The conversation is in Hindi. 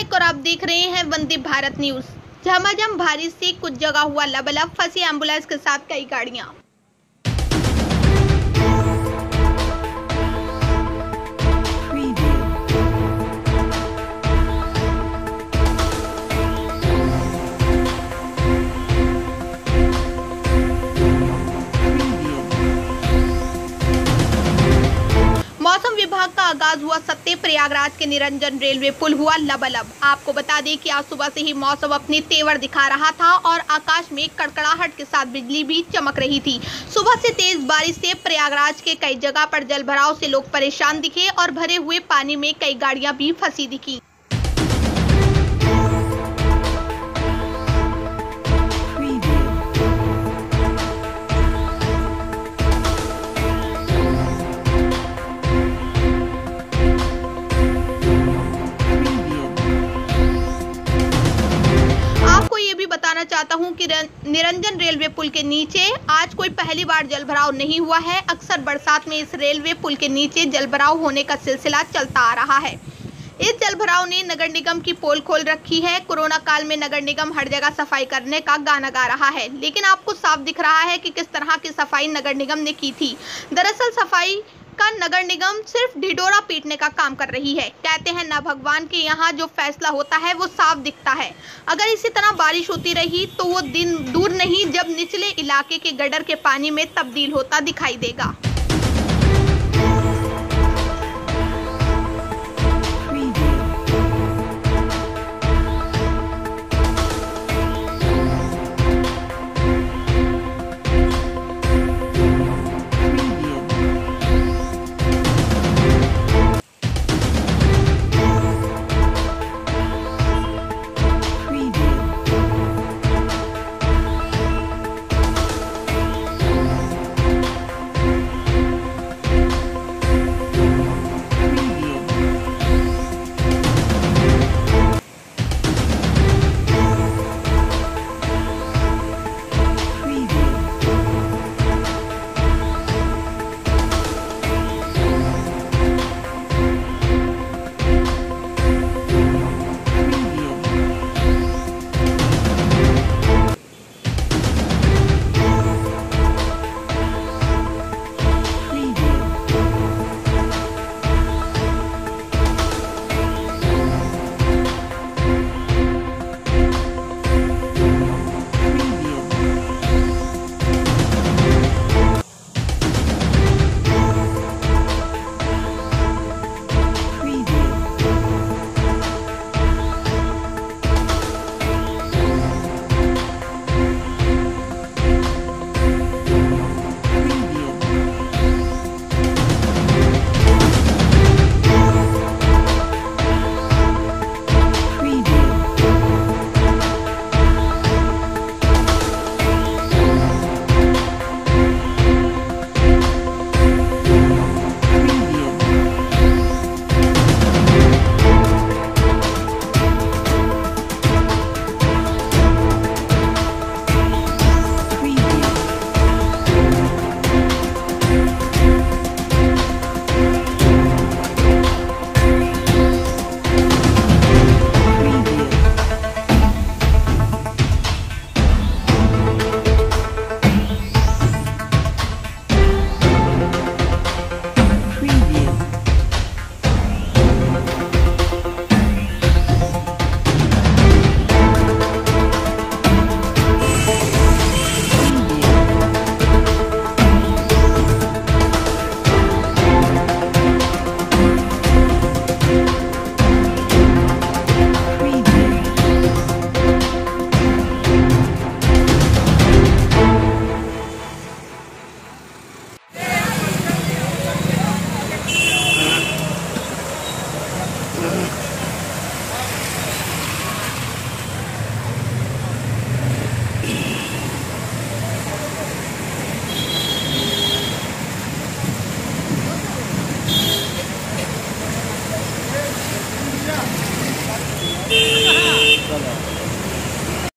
महक और आप देख रहे हैं वंदे भारत न्यूज़। झमाझम भारी से कुछ जगह हुआ लबलब, फंसी एंबुलेंस के साथ कई गाड़ियाँ। आगाज़ हुआ सत्य प्रयागराज के निरंजन रेलवे पुल हुआ लबलब। आपको बता दें कि आज सुबह से ही मौसम अपने तेवर दिखा रहा था और आकाश में कड़कड़ाहट के साथ बिजली भी चमक रही थी। सुबह से तेज बारिश से प्रयागराज के कई जगह पर जलभराव से लोग परेशान दिखे और भरे हुए पानी में कई गाड़ियाँ भी फंसी दिखी। बताना चाहता हूँ कि निरंजन रेलवे पुल के नीचे आज कोई पहली बार जलभराव नहीं हुआ है। अक्सर बरसात में इस रेलवे पुल के नीचे जलभराव होने का सिलसिला चलता आ रहा है। इस जलभराव ने नगर निगम की पोल खोल रखी है। कोरोना काल में नगर निगम हर जगह सफ़ाई करने का गाना गा रहा है। लेकिन आपको साफ़ दिख रहा है कि किस तरह की सफ़ाई नगर निगम ने की थी। दरअसल सफ़ाई का नगर निगम सिर्फ़ ढिडोरा पीटने का काम कर रही है। कहते हैं, न भगवान के यहाँ जो फैसला होता है, वो साफ़ दिखता है। अगर इसी तरह बारिश होती रही तो वो दिन दूर नहीं, जब निचले इलाके के गडर के पानी में तब्दील होता दिखाई देगा।